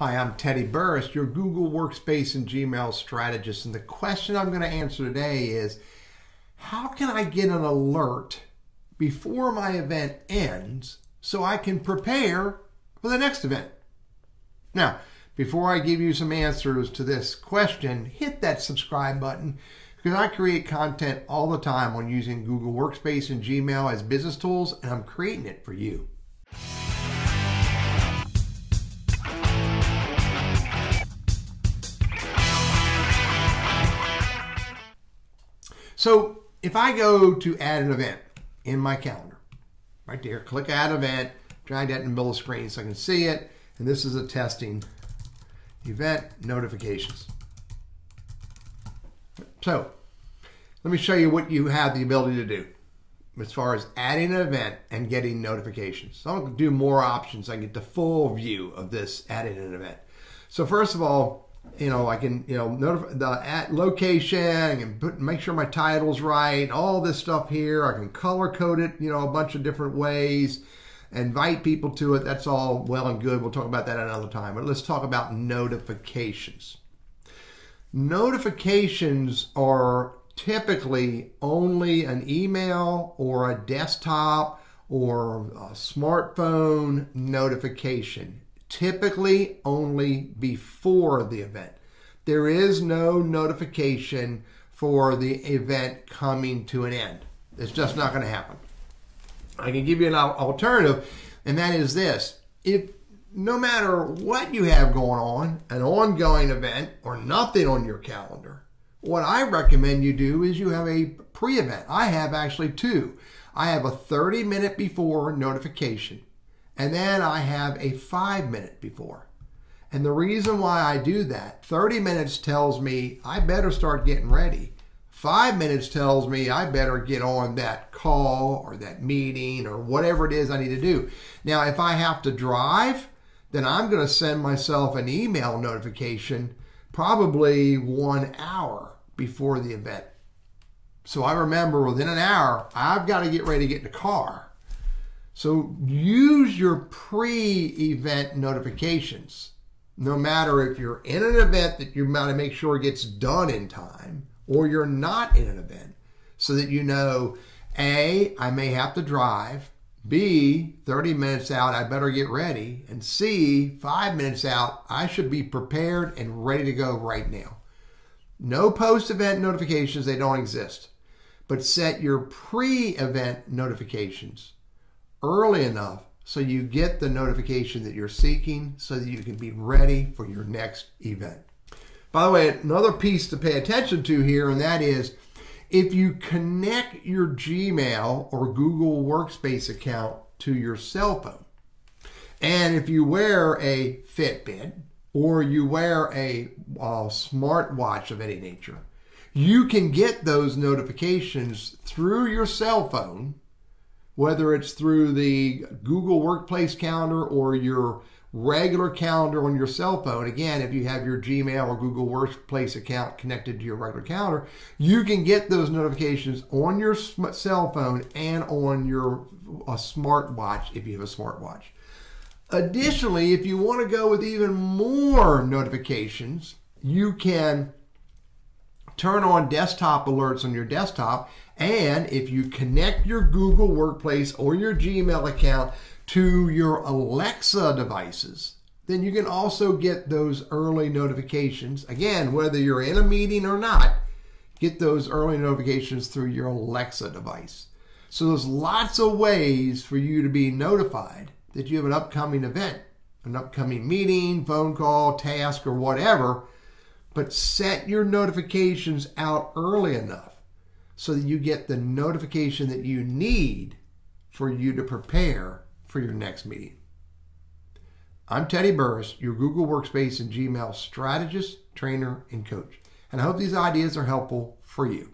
Hi, I'm Teddy Burriss, your Google Workspace and Gmail strategist. And the question I'm going to answer today is how can I get an alert before my event ends so I can prepare for the next event? Now, before I give you some answers to this question, hit that subscribe button because I create content all the time on using Google Workspace and Gmail as business tools, and I'm creating it for you. So if I go to add an event in my calendar, right there, click add event, drag that in the middle of the screen so I can see it. And this is a testing event notifications. So let me show you what you have the ability to do as far as adding an event and getting notifications. So I'll do more options. I get the full view of this adding an event. So first of all, you know, I can, you know, notify the at location and put make sure my title's right, all this stuff here. I can color code it, you know, a bunch of different ways, invite people to it. That's all well and good. We'll talk about that another time. But let's talk about notifications. Notifications are typically only an email or a desktop or a smartphone notification typically only before the event. There is no notification for the event coming to an end. It's just not going to happen. I can give you an alternative, and that is this. If no matter what you have going on, an ongoing event or nothing on your calendar, what I recommend you do is you have a pre event. I have actually two. I have a 30 minute before notification and then I have a five minute before. And the reason why I do that, 30 minutes tells me I better start getting ready. Five minutes tells me I better get on that call or that meeting or whatever it is I need to do. Now, if I have to drive, then I'm going to send myself an email notification probably one hour before the event. So I remember within an hour, I've got to get ready to get in the car so use your pre-event notifications. No matter if you're in an event that you want to make sure gets done in time or you're not in an event so that you know, A, I may have to drive, B, 30 minutes out, I better get ready, and C, five minutes out, I should be prepared and ready to go right now. No post-event notifications, they don't exist. But set your pre-event notifications early enough so you get the notification that you're seeking so that you can be ready for your next event. By the way, another piece to pay attention to here, and that is if you connect your Gmail or Google Workspace account to your cell phone, and if you wear a Fitbit or you wear a uh, smartwatch of any nature, you can get those notifications through your cell phone whether it's through the Google Workplace calendar or your regular calendar on your cell phone. Again, if you have your Gmail or Google Workplace account connected to your regular calendar, you can get those notifications on your cell phone and on your a smartwatch if you have a smartwatch. Additionally, if you want to go with even more notifications, you can turn on desktop alerts on your desktop. And if you connect your Google Workplace or your Gmail account to your Alexa devices, then you can also get those early notifications. Again, whether you're in a meeting or not, get those early notifications through your Alexa device. So there's lots of ways for you to be notified that you have an upcoming event, an upcoming meeting, phone call, task, or whatever but set your notifications out early enough so that you get the notification that you need for you to prepare for your next meeting. I'm Teddy Burriss, your Google Workspace and Gmail strategist, trainer, and coach. And I hope these ideas are helpful for you.